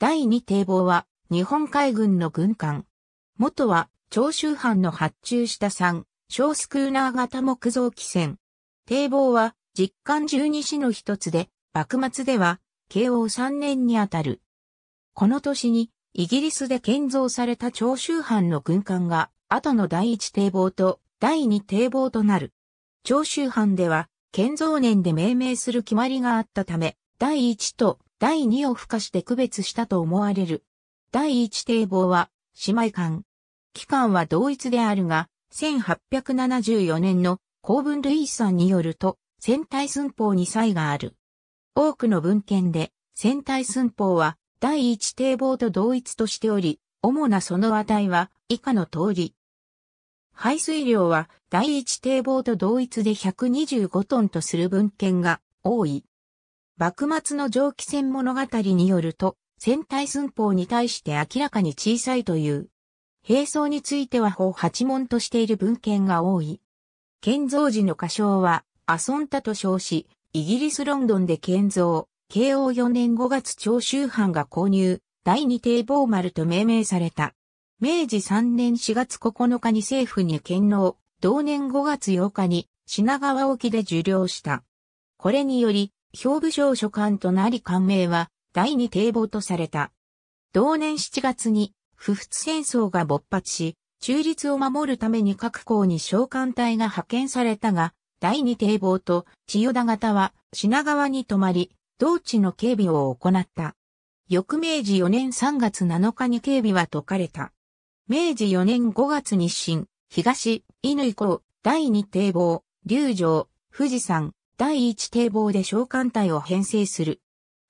第二堤防は日本海軍の軍艦。元は長州藩の発注した3、小スクーナー型木造機船。堤防は実艦十二市の一つで、幕末では慶応3年にあたる。この年にイギリスで建造された長州藩の軍艦が後の第一堤防と第二堤防となる。長州藩では建造年で命名する決まりがあったため、第一と第二を付加して区別したと思われる。第一堤防は姉妹艦。期間は同一であるが、1874年の公文類さんによると、戦隊寸法に差異がある。多くの文献で、戦隊寸法は第一堤防と同一としており、主なその値は以下の通り。排水量は第一堤防と同一で125トンとする文献が多い。幕末の蒸気船物語によると、戦隊寸法に対して明らかに小さいという。兵装については法八門としている文献が多い。建造時の歌唱は、アソンタと称し、イギリスロンドンで建造、慶応4年5月長州藩が購入、第二堤防丸と命名された。明治3年4月9日に政府に献納、同年5月8日に品川沖で受領した。これにより、兵部省所管となり官名は第二堤防とされた。同年7月に不仏戦争が勃発し、中立を守るために各校に召喚隊が派遣されたが、第二堤防と千代田型は品川に泊まり、同地の警備を行った。翌明治4年3月7日に警備は解かれた。明治4年5月日清、東、犬港、第二堤防、龍城、富士山、第一堤防で召喚隊を編成する。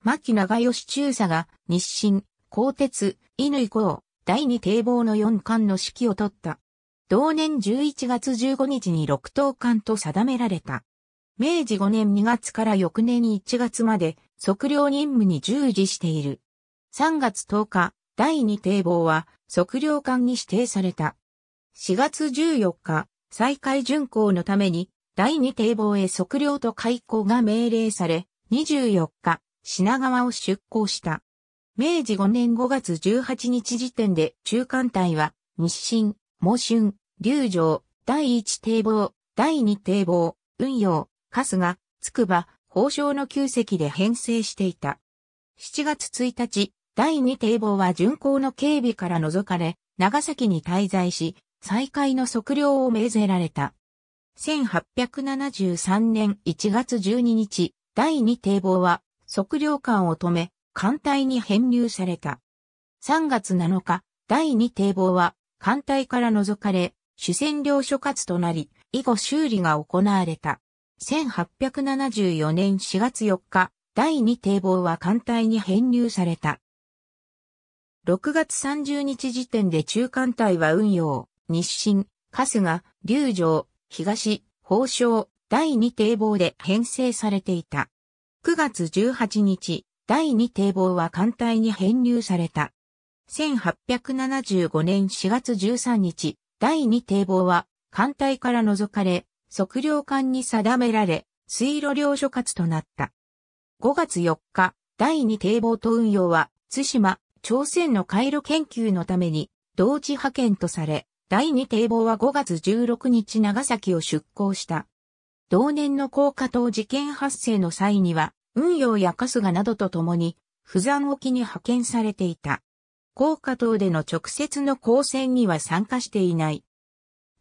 牧長吉中佐が日清、鋼鉄、犬港、第二堤防の四艦の指揮を取った。同年11月15日に六等艦と定められた。明治5年2月から翌年1月まで測量任務に従事している。3月10日、第二堤防は測量艦に指定された。4月14日、再開巡航のために第二堤防へ測量と開港が命令され、24日、品川を出港した。明治5年5月18日時点で中間隊は、日清、猛春、龍城、第一堤防、第二堤防、運用、春日、筑波、宝生の旧跡で編成していた。7月1日、第二堤防は巡航の警備から除かれ、長崎に滞在し、再開の測量を命ぜられた。1873年1月12日、第二堤防は測量艦を止め、艦隊に編入された。3月7日、第二堤防は艦隊から除かれ、主戦領所轄となり、以後修理が行われた。1874年4月4日、第二堤防は艦隊に編入された。6月30日時点で中艦隊は運用、日清、春日、龍城、東、宝生、第二堤防で編成されていた。9月18日、第二堤防は艦隊に編入された。1875年4月13日、第二堤防は艦隊から除かれ、測量艦に定められ、水路領所轄となった。5月4日、第二堤防と運用は、津島、朝鮮の回路研究のために、同時派遣とされ、第二堤防は5月16日長崎を出港した。同年の高架島事件発生の際には、運用や春日などと共に、不山沖に派遣されていた。高架島での直接の交戦には参加していない。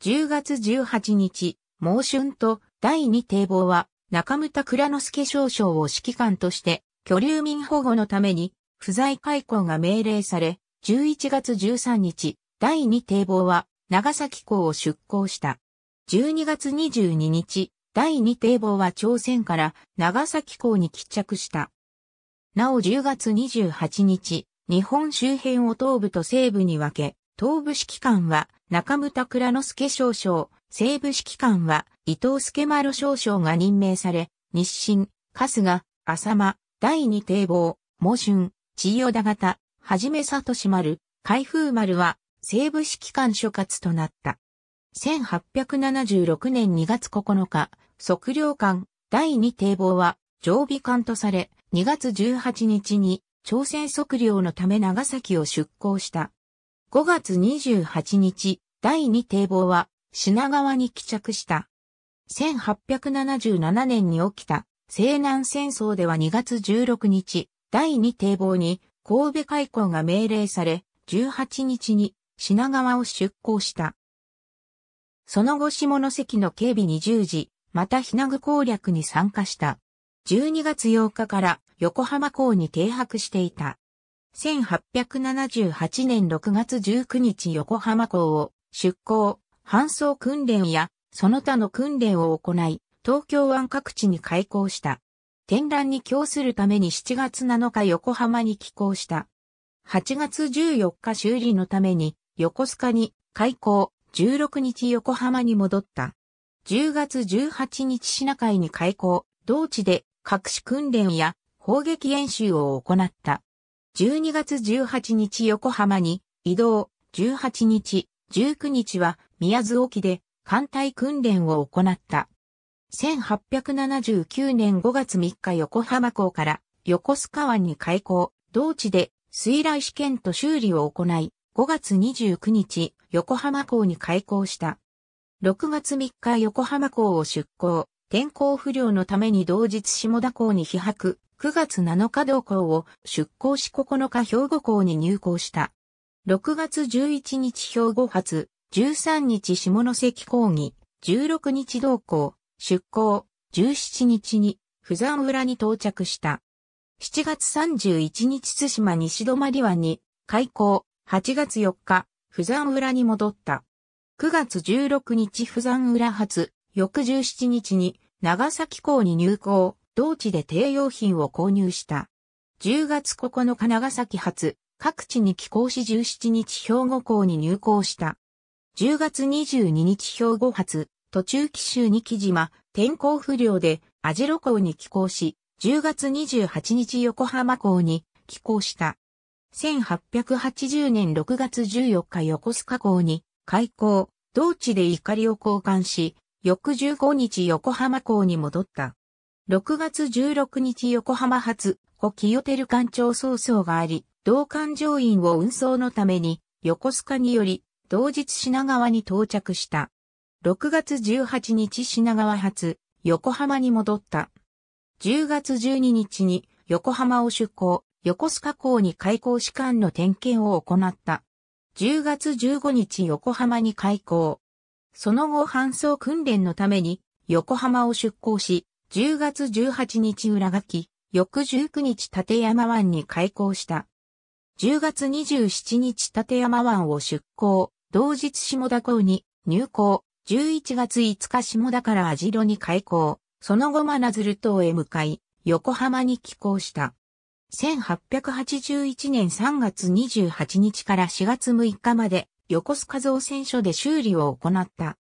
10月18日、猛春と第二堤防は中村倉之助少将を指揮官として居留民保護のために不在開港が命令され、11月13日、第二堤防は長崎港を出港した。12月22日、第二堤防は朝鮮から長崎港に帰着した。なお10月28日、日本周辺を東部と西部に分け、東部指揮官は中村倉之助少将、西部指揮官は伊藤助丸少将が任命され、日清、春日、浅間、第二堤防、猛春、千代田型、はじめ里し丸、海風丸は西部指揮官所轄となった。1876年2月9日、測量艦第二堤防は常備艦とされ、2月18日に朝鮮測量のため長崎を出港した。5月28日、第2堤防は品川に帰着した。1877年に起きた西南戦争では2月16日、第2堤防に神戸開港が命令され、18日に品川を出港した。その後下関の警備に従事、またひなぐ攻略に参加した。12月8日から横浜港に停泊していた。1878年6月19日横浜港を出港、搬送訓練やその他の訓練を行い、東京湾各地に開港した。展覧に供するために7月7日横浜に寄港した。8月14日修理のために横須賀に開港、16日横浜に戻った。10月18日市内海に開港、同地で各種訓練や砲撃演習を行った。12月18日横浜に移動、18日、19日は宮津沖で艦隊訓練を行った。1879年5月3日横浜港から横須賀湾に開港、同地で水雷試験と修理を行い、5月29日、横浜港に開港した。6月3日横浜港を出港、天候不良のために同日下田港に飛泊、9月7日同港を出港し9日兵庫港に入港した。6月11日兵庫発、13日下関港に、16日同港、出港、17日に、富山村に到着した。7月31日津島西泊湾に、開港、8月4日、富山浦に戻った。9月16日富山浦発、翌17日に長崎港に入港、同地で低用品を購入した。10月9日長崎発、各地に寄港し17日兵庫港に入港した。10月22日兵庫発、途中奇襲に木島、天候不良で網代港に寄港し、10月28日横浜港に寄港した。1880年6月14日横須賀港に開港、同地で怒りを交換し、翌15日横浜港に戻った。6月16日横浜発、古清照艦長曹操があり、同艦乗員を運送のために、横須賀により、同日品川に到着した。6月18日品川発、横浜に戻った。10月12日に横浜を出港、横須賀港に開港士官の点検を行った。10月15日横浜に開港。その後搬送訓練のために横浜を出港し、10月18日裏書き、翌19日立山湾に開港した。10月27日立山湾を出港、同日下田港に入港、11月5日下田から網代に開港、その後真鶴島へ向かい、横浜に寄港した。1881年3月28日から4月6日まで横須賀造船所で修理を行った。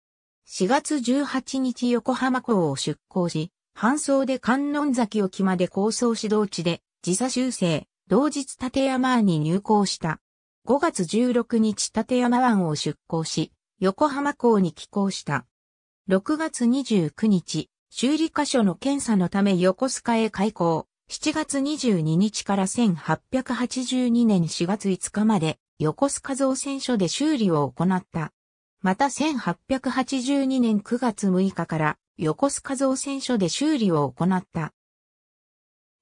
4月18日横浜港を出港し、搬送で観音崎沖まで構想指導地で時差修正、同日立山湾に入港した。5月16日立山湾を出港し、横浜港に寄港した。6月29日、修理箇所の検査のため横須賀へ開港。7月22日から1882年4月5日まで横須賀造船所で修理を行った。また1882年9月6日から横須賀造船所で修理を行った。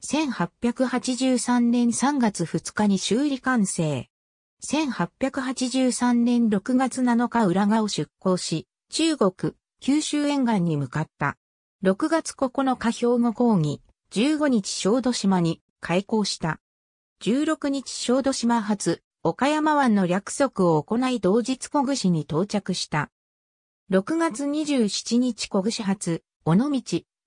1883年3月2日に修理完成。1883年6月7日浦賀を出港し、中国、九州沿岸に向かった。6月9日兵庫講義、15日小豆島に開港した。16日小豆島発、岡山湾の略測を行い同日小串に到着した。6月27日小串発、尾道、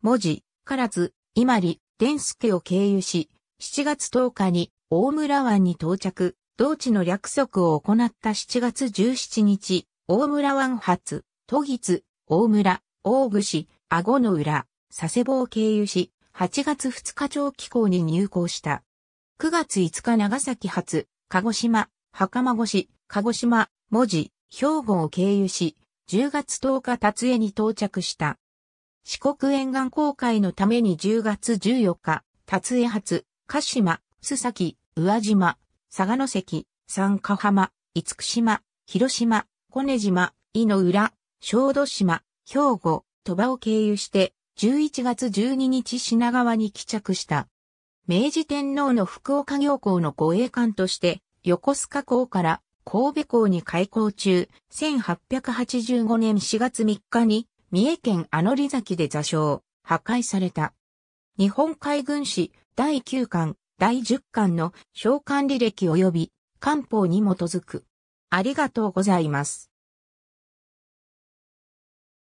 文字、唐津、今里、伝助を経由し、7月10日に大村湾に到着、同地の略測を行った7月17日、大村湾発、都議津、大村、大串、顎の裏、佐世保を経由し、8月2日長期港に入港した。9月5日長崎発、鹿児島、袴越鹿児島、文字、兵庫を経由し、10月10日達江に到着した。四国沿岸航海のために10月14日、達江発、鹿島、須崎、宇和島、佐賀関、三ヶ浜、厳島、広島、小根島、井の浦、小豆島、兵庫、鳥羽を経由して、11月12日品川に帰着した。明治天皇の福岡行幸の護衛艦として、横須賀港から神戸港に開港中、1885年4月3日に三重県あのり崎で座礁、破壊された。日本海軍史第9巻、第10巻の召喚履歴及び官報に基づく。ありがとうございます。